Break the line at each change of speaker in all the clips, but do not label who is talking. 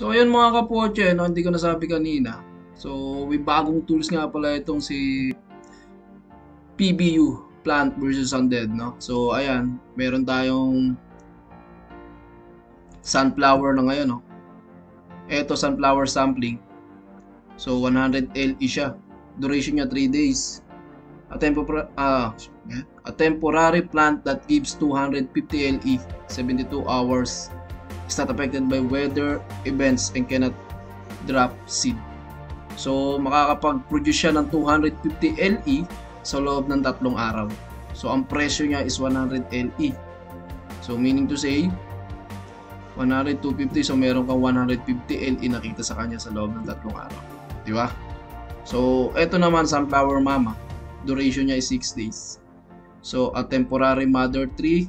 So, ayun mga kapoche, no, hindi ko nasabi kanina. So, may bagong tools nga pala itong si PBU, Plant versus Undead, no? So, ayan, meron tayong sunflower na ngayon, no? Ito, sunflower sampling. So, 100 LE siya. Duration niya 3 days. A, tempor- ah, yeah. a temporary plant that gives 250 LE, 72 hours is not affected by weather events and cannot drop seed. So, makakapag-produce siya ng 250 LE sa loob ng tatlong araw. So, ang presyo niya is 100 LE. So, meaning to say, 100, 250, so meron kang 150 LE nakita sa kanya sa loob ng tatlong araw. Di ba? So, eto naman, Sunflower Mama. Duration niya is 6 days. So, a temporary mother tree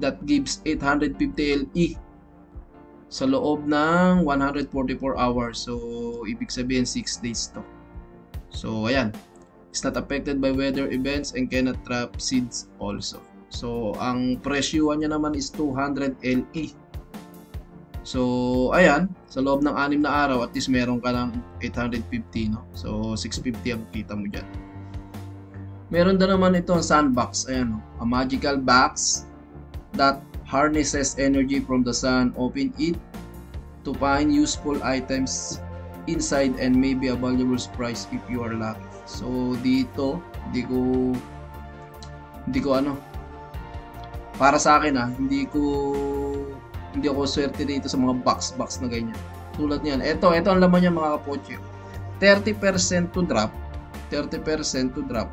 that gives 850 LE sa loob ng 144 hours. So, ibig sabihin 6 days to. So, ayan. It's not affected by weather events and cannot trap seeds also. So, ang presyo niya naman is 200 LE. So, ayan. Sa loob ng 6 na araw, at least meron ka ng 850, no? So, 650 ang kita mo dyan. Meron din naman ito ang sandbox. Ayan, no? A magical box that harnesses energy from the sun, open it to find useful items inside and maybe a valuable surprise if you are lucky. So dito, hindi ko hindi ko ano para sa akin ah, hindi ko hindi ako swerte dito sa mga box box na ganyan. Tulad niyan. Ito, ito ang laman niya mga kapoche. 30% to drop, 30% to drop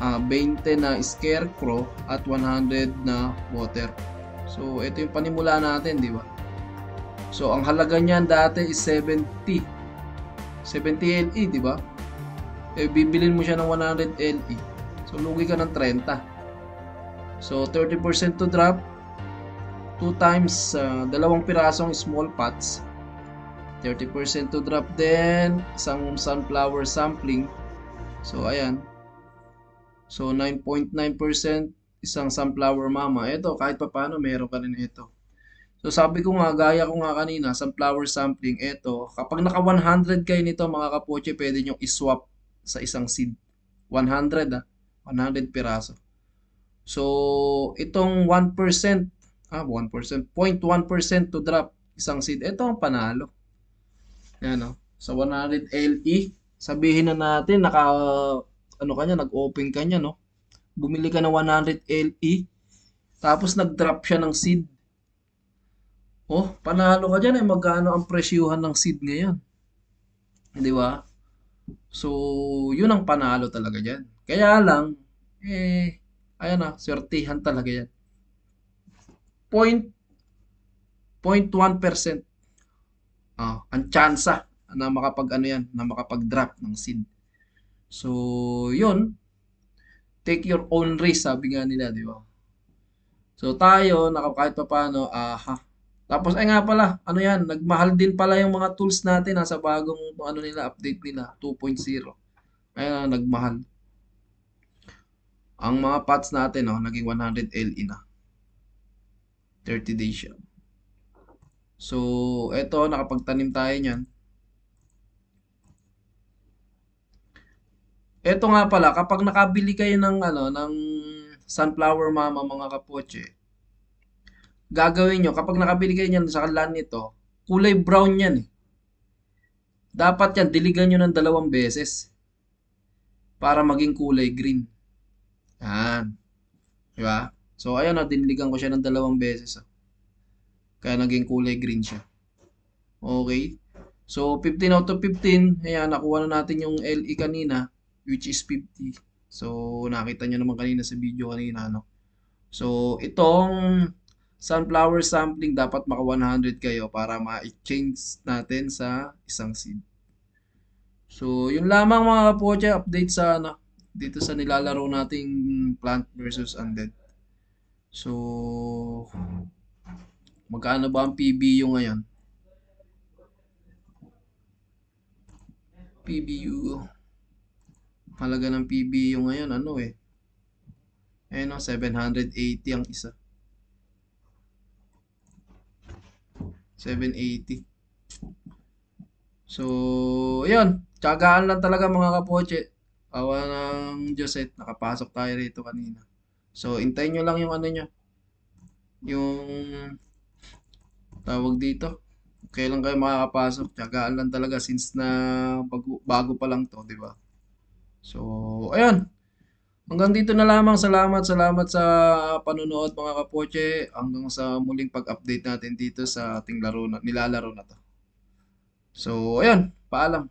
uh, 20 na scarecrow at 100 na water. So, ito yung panimula natin, di ba? So, ang halaga niyan dati is 70. 70 LE, di ba? Eh, bibilin mo siya ng 100 LE. So, lugi ka ng 30. So, 30% to drop. 2 times, uh, dalawang pirasong small pots. 30% to drop din. Isang sunflower sampling. So, ayan. So 9.9% isang sunflower mama. Ito kahit pa paano meron ka rin ito. So sabi ko nga, gaya ko nga kanina, sunflower sampling, ito, kapag naka 100 kayo nito mga kapoche, pwede nyo iswap sa isang seed. 100 ah, 100 piraso. So, itong 1%, ah, 1%, 0.1% to drop isang seed, ito ang panalo. Yan o. Oh. Sa 100 LE, sabihin na natin, naka ano kanya, nag-open ka niya, no? Bumili ka ng 100 LE, tapos nag-drop siya ng seed. Oh, panalo ka dyan eh, magkano ang presyuhan ng seed ngayon. Di ba? So, yun ang panalo talaga dyan. Kaya lang, eh, ayan na, swertihan talaga yan. Point, 0.1% ah, ang tsansa na makapag ano yan, na makapag-drop ng seed. So, yun. Take your own risk, sabi nga nila, di ba? So, tayo, kahit pa paano, aha. Tapos, ay nga pala, ano yan, nagmahal din pala yung mga tools natin ha, sa bagong, ano nila, update nila, 2.0. Ayun, nagmahal. Ang mga pots natin, no, naging 100 LE na. 30 days siya. So, eto, nakapagtanim tayo niyan. Ito nga pala, kapag nakabili kayo ng ano, ng sunflower mama mga kapoche, gagawin nyo, kapag nakabili kayo niyan sa kalan nito, kulay brown yan eh. Dapat yan, diligan nyo ng dalawang beses para maging kulay green. Yan. Diba? So, ayan na, diniligan ko siya ng dalawang beses. Oh. Kaya naging kulay green siya. Okay. So, 15 out of 15. Ayan, nakuha na natin yung LE kanina which is 50. So, nakita nyo naman kanina sa video kanina, no? So, itong sunflower sampling dapat maka 100 kayo para ma-change natin sa isang seed. So, yun lamang mga kapoche, update sa ano, dito sa nilalaro nating plant versus undead. So, magkano ba ang PBU ngayon? PBU halaga ng PB yung ngayon, ano eh. Eh no, 780 ang isa. 780. So, ayun. Tiyagaan lang talaga mga kapoche. Awa ng Diyos eh. Nakapasok tayo rito kanina. So, hintayin nyo lang yung ano nyo. Yung tawag dito. Kailan kayo makakapasok. Tiyagaan lang talaga since na bago, bago pa lang to, di ba? So, ayun. Hanggang dito na lamang. Salamat, salamat sa panonood mga kapoche. Hanggang sa muling pag-update natin dito sa ating laro na, nilalaro na to. So, ayun. Paalam.